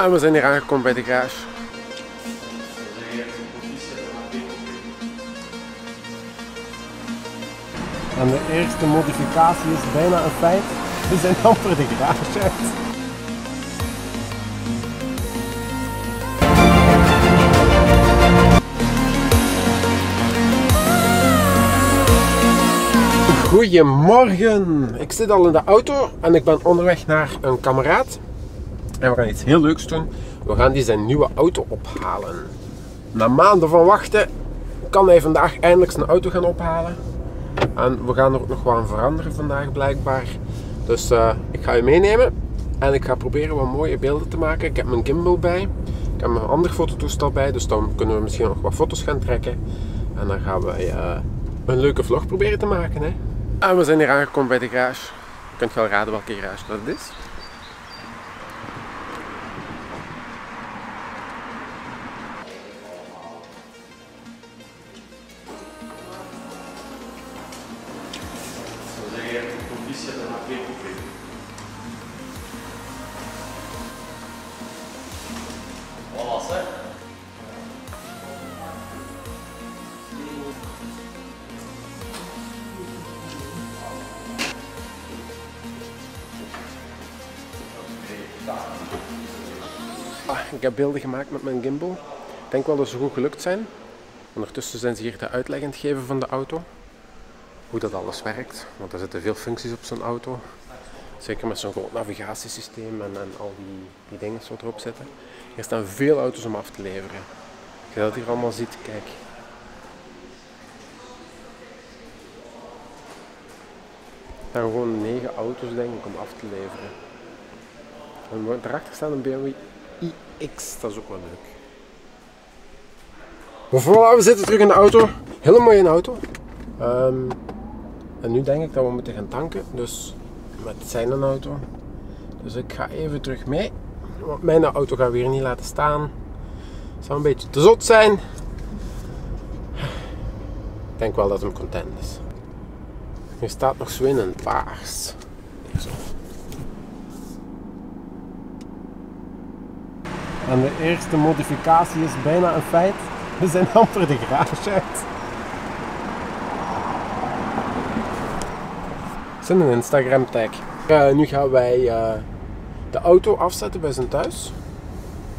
En we zijn hier aangekomen bij de garage. En de eerste modificatie is bijna een feit. We zijn amper de garage uit. Goedemorgen! Ik zit al in de auto en ik ben onderweg naar een kameraad. En we gaan iets heel leuks doen. We gaan die zijn nieuwe auto ophalen. Na maanden van wachten kan hij vandaag eindelijk zijn auto gaan ophalen. En we gaan er ook nog wat aan veranderen vandaag blijkbaar. Dus eh, ik ga je meenemen. En ik ga proberen wat mooie beelden te maken. Ik heb mijn gimbal bij. Ik heb mijn ander fototoestel bij. Dus dan kunnen we misschien nog wat foto's gaan trekken. En dan gaan we eh, een leuke vlog proberen te maken. Hè. En we zijn hier aangekomen bij de garage. Je kunt wel raden welke garage dat is. Heb beelden gemaakt met mijn gimbal. Ik denk wel dat ze goed gelukt zijn. Ondertussen zijn ze hier de uitleg aan het geven van de auto. Hoe dat alles werkt. Want er zitten veel functies op zo'n auto. Zeker met zo'n groot navigatiesysteem en, en al die, die dingen zo erop zitten. Er staan veel auto's om af te leveren. Als je dat hier allemaal ziet, kijk. Er staan gewoon negen auto's denk ik om af te leveren. En daarachter staat een BMW iX, dat is ook wel leuk. Voilà, we zitten terug in de auto. Hele mooie auto. Ehm, en nu denk ik dat we moeten gaan tanken. Dus met zijn auto. Dus ik ga even terug mee. Want mijn auto gaan we weer niet laten staan. Het zou een beetje te zot zijn. Ik denk wel dat hem content is. Hier staat nog zo in een paars. Zo. En de eerste modificatie is bijna een feit. We zijn amper de garage uit. Het is een Instagram tag. Nu gaan wij uh, de auto afzetten bij zijn thuis.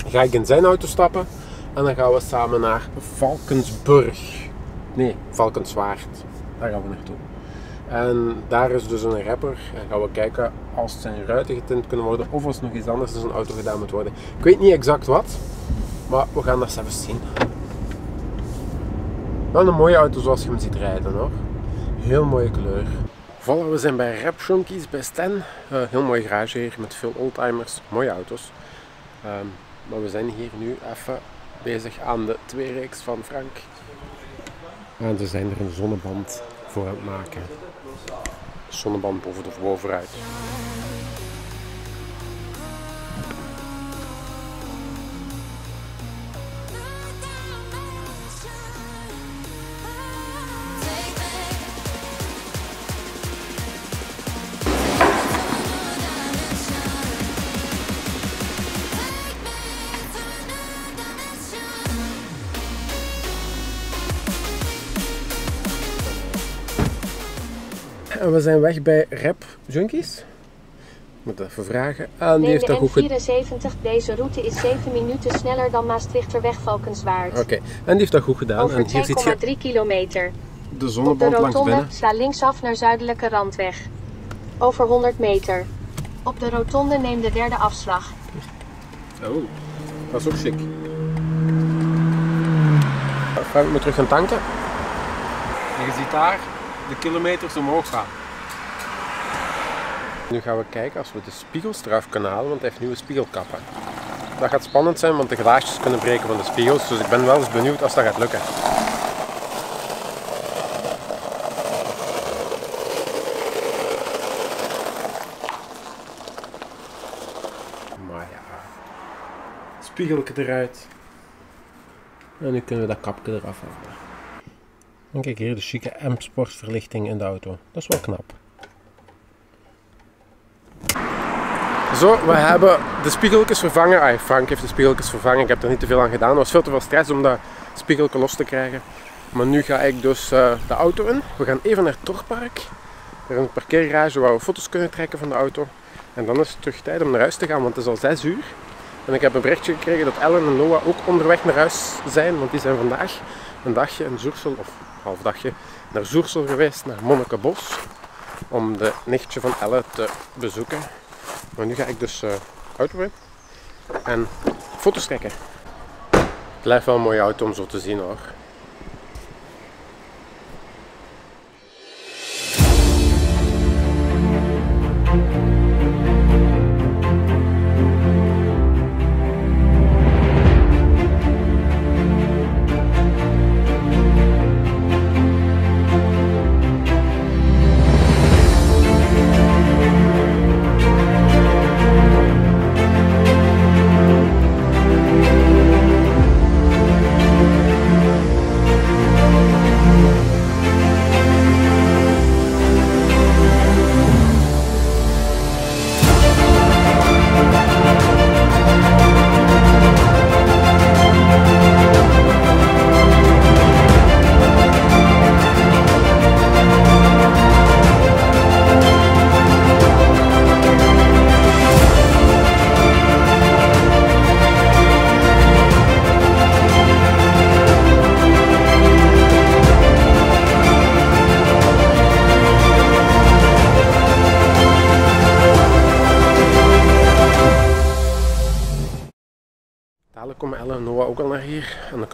Ga ik in zijn auto stappen en dan gaan we samen naar Valkensburg. Nee, Valkenswaard. Daar gaan we naartoe. En daar is dus een rapper. En gaan we kijken als zijn ruiten getint kunnen worden of als nog iets anders in zijn auto gedaan moet worden. Ik weet niet exact wat, maar we gaan dat zelfs zien. Wel een mooie auto zoals je hem ziet rijden hoor. Heel mooie kleur. Voilà, we zijn bij Rap Junkies bij Stan. Uh, heel mooi garage hier met veel oldtimers, mooie auto's. Um, maar we zijn hier nu even bezig aan de tweereeks van Frank. En ze zijn er een zonneband voor aan het maken. Zonneband boven de bovenuit. En we zijn weg bij Rap Junkies. Ik moet even vragen. En die heeft dat goed gedaan. 74 deze route is 7 minuten sneller dan Maastrichterweg Valkenswaard. Oké, en die heeft dat goed gedaan. Over en hier ziet je 2,3 kilometer. de Op de zonneband langs rotonde binnen. sla linksaf naar zuidelijke randweg. Over 100 meter. Op de rotonde neem de derde afslag. Oh, dat is ook chic. Frank moet terug gaan tanken. En je ziet daar de kilometers omhoog gaan. Nu gaan we kijken als we de spiegels eraf kunnen halen, want hij heeft nieuwe spiegelkappen. Dat gaat spannend zijn, want de glaasjes kunnen breken van de spiegels, dus ik ben wel eens benieuwd als dat gaat lukken. Maar ja, spiegeltje eruit. En nu kunnen we dat kapje eraf halen. En kijk hier, de chique M-sportverlichting in de auto. Dat is wel knap. Zo, we hebben de spiegeltjes vervangen. Ah, Frank heeft de spiegeltjes vervangen. Ik heb er niet te veel aan gedaan. Het was veel te veel stress om dat spiegeltje los te krijgen. Maar nu ga ik dus eh, de auto in. We gaan even naar het Torpark. Er is een parkeergarage waar we foto's kunnen trekken van de auto. En dan is het terug tijd om naar huis te gaan, want het is al 6 uur. En ik heb een berichtje gekregen dat Ellen en Noah ook onderweg naar huis zijn, want die zijn vandaag een dagje in Zoersel, of half dagje, naar Zoersel geweest, naar Monnikebos, om de nichtje van Elle te bezoeken. Maar nu ga ik dus uh, en foto's trekken. Het blijft wel een mooie auto om zo te zien hoor.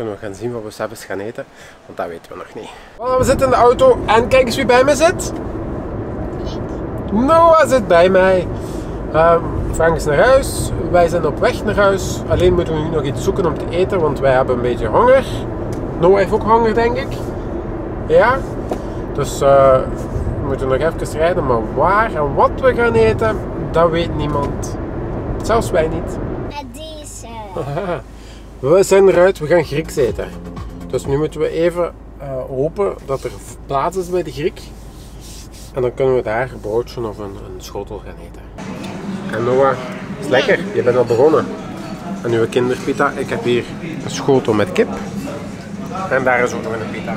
Kunnen we gaan zien wat we s'avonds gaan eten. Want dat weten we nog niet. Voilà, we zitten in de auto. En kijk eens wie bij me zit. Noah zit bij mij. Um, Frank is naar huis. Wij zijn op weg naar huis. Alleen moeten we nu nog iets zoeken om te eten. Want wij hebben een beetje honger. Noah heeft ook honger, denk ik. Ja. Dus uh, we moeten nog even rijden. Maar waar en wat we gaan eten, dat weet niemand. Zelfs wij niet. We zijn eruit, we gaan Grieks eten. Dus nu moeten we even uh, hopen dat er plaats is bij de Griek. En dan kunnen we daar een broodje of een, een schotel gaan eten. En Noah, is lekker, je bent al begonnen. En uw kinderpita, ik heb hier een schotel met kip. En daar is ook nog een pita.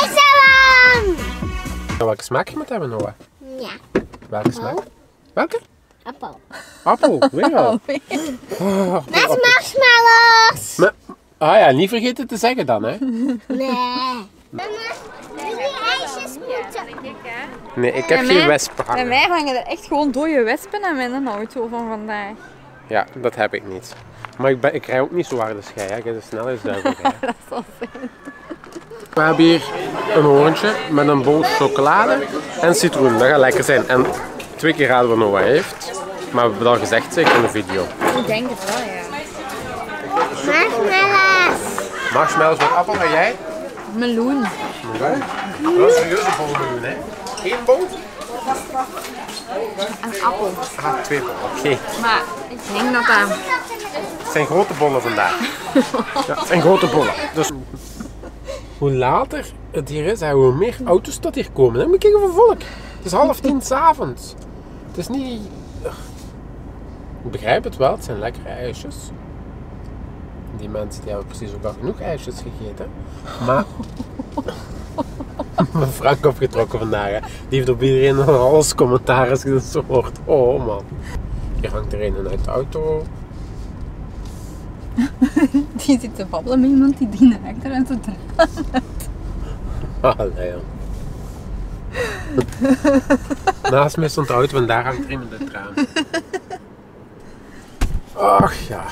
IJsselam! Welke smaak je moet hebben, Noah? Ja. Welke smaak? Welke? Appel. Appel, weer al. Oh, Met marshmallows! Maar, ah ja, niet vergeten te zeggen dan, hè? Nee. Mama, wil je ijsjes moeten? Nee, ik heb Bij geen mij- wespen Bij hangen. mij hangen er echt gewoon dode wespen aan mijn auto van vandaag. Ja, dat heb ik niet. Maar ik, ben, ik rij ook niet zo hard als jij, hè? Ik heb de snelheidsduivel rijden. Dat zal zijn. We hebben hier een hoorntje met een bol chocolade en citroen. Dat gaat lekker zijn. En twee keer raden we nog wat hij heeft. Maar we hebben het al gezegd, zeker in de video. Ik denk het wel, ja. Marshmallows! Marshmallows met appel en jij? Meloen. Dat is een serieuze bol meloen, hè? Eén bol? En appel. Ah, twee bollen. Oké. Maar ik denk dat dat... Het zijn grote bollen vandaag. Ja, het zijn grote bollen. Dus hoe later het hier is, en hoe meer auto's dat hier komen. hè. Moet je kijken hoeveel volk. Het is half tien s'avonds. Het is niet... Ik begrijp het wel, het zijn lekkere ijsjes. Die mensen die hebben precies ook al genoeg ijsjes gegeten. Maar... Mijn Frank opgetrokken vandaag. Hè. Die heeft op iedereen een alles commentaar als je dat zo hoort. Oh man. Hier hangt er een uit de auto. Die zit te babbelen met iemand die die naar achteruit te. Allee, joh. Naast mij stond de auto en daar hangt er iemand uit het raam. Ach ja.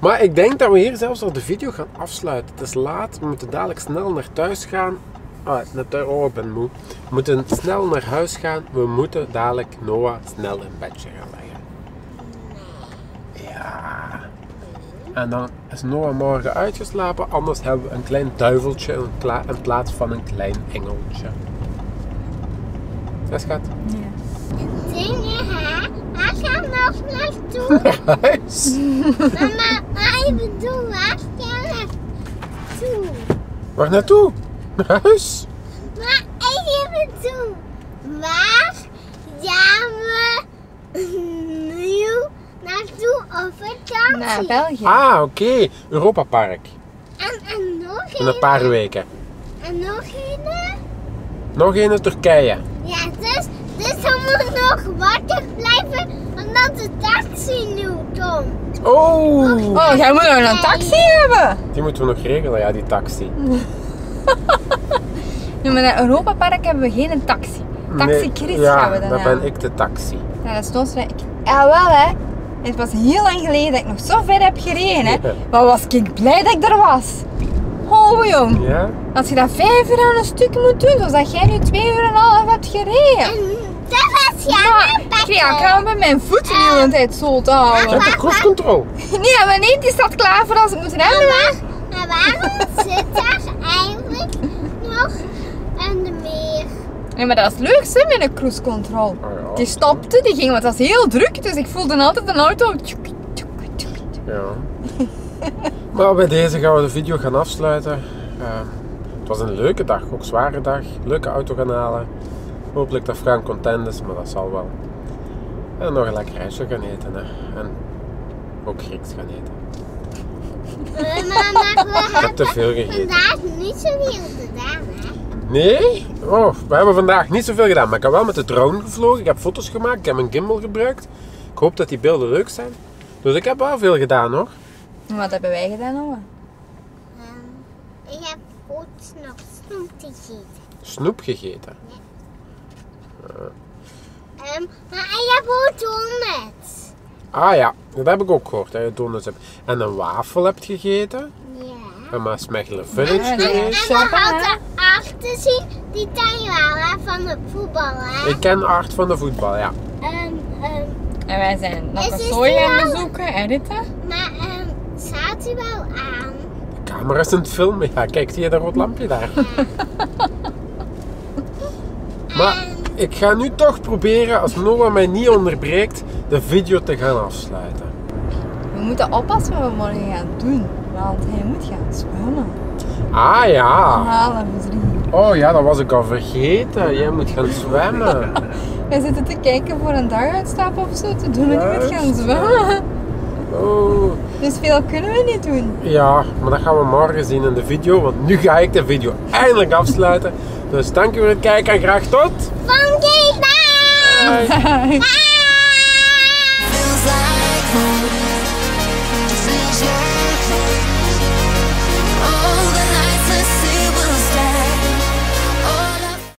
Maar ik denk dat we hier zelfs al de video gaan afsluiten. Het is laat, we moeten dadelijk snel naar thuis gaan. Ah, naar thuis. Oh, ik ben moe. We moeten snel naar huis gaan. We moeten dadelijk Noah snel in bedje gaan leggen. Ja. En dan is Noah morgen uitgeslapen, anders hebben we een klein duiveltje in plaats van een klein engeltje. Hè? Waar gaan we nog naartoe? Huis. Mama, maar ik bedoel, waar gaan we naartoe? Waar naartoe? Naar huis? Maar ik bedoel, waar gaan we nu naartoe op vakantie. Naar België. Ah, oké. Europa Park. En, en nog In een paar weken. En nog een. Nog één in Turkije. Ja, dus, dus we moeten nog wakker blijven omdat de taxi nu komt. Oh! Oh, jij moet nog een taxi hebben. Die moeten we nog regelen, ja, die taxi. Ja, maar naar Europa Park hebben we geen taxi. Taxi Nee, Chris ja, gaan we dan dat hebben. ben ik de taxi. Ja, dat is ons ik. Ja, wel hè. Het was heel lang geleden dat ik nog zo ver heb gereden hè. Maar was ik blij dat ik er was. Oh jong. Ja? Als je dat vijf uur aan een stuk moet doen, dus dat jij nu twee uur en een half hebt gereden. En dat was ik ja, ik ga met mijn voeten de hele tijd zo te Je houden. hebt de cruise control. Nee, maar nee, die staat klaar voor als ik moet remmen. Maar waarom zit daar eigenlijk nog aan de meer? Ja, maar dat is leuk hè, met een cruise control. Oh ja. Die stopte, die ging, want het was heel druk, dus ik voelde altijd een auto. Ja. maar bij deze gaan we de video gaan afsluiten. Ehm, het was een leuke dag, ook zware dag. Leuke auto gaan halen. Hopelijk dat Frank content is, maar dat zal wel. En nog een lekker ijsje gaan eten. Hè. En ook Grieks gaan eten. Ik heb te veel gegeten. vandaag niet zoveel gedaan, hè? Nee? Oh, we hebben vandaag niet zoveel gedaan. Maar ik heb wel met de drone gevlogen. Ik heb foto's gemaakt. Ik heb een gimbal gebruikt. Ik hoop dat die beelden leuk zijn. Dus ik heb wel veel gedaan hoor. En Wat hebben wij gedaan, hoor? Ehm, ik heb ook nog snoep gegeten. Snoep gegeten. Ehm, maar ik heb ook donuts. Ah ja, dat heb ik ook gehoord. Dat je donuts hebt. En een wafel hebt gegeten. Ja. En Maasmechelen Village Ja, nee. geweest. En we hadden achter zien die Taiwan van het voetbal, hè? Ik ken Art van de voetbal, ja. Ehm, ehm, En wij zijn nog een het sooi aan bezoeken, editen. Staat u wel aan? De camera is aan het filmen. Ja, kijk, zie je dat rood lampje daar? Maar ik ga nu toch proberen, als Noah mij niet onderbreekt, de video te gaan afsluiten. We moeten oppassen wat we morgen gaan doen. Want hij moet gaan zwemmen. Ah ja. Halen. Oh ja, dat was ik al vergeten. Jij moet gaan zwemmen. Wij zitten te kijken voor een daguitstap of zo te doen. En je moet gaan zwemmen. Oh. Dus veel kunnen we niet doen. Ja, maar dat gaan we morgen zien in de video, want nu ga ik de video eindelijk afsluiten. Dus dank u voor het kijken en graag tot... Van Bye! Bye. Bye!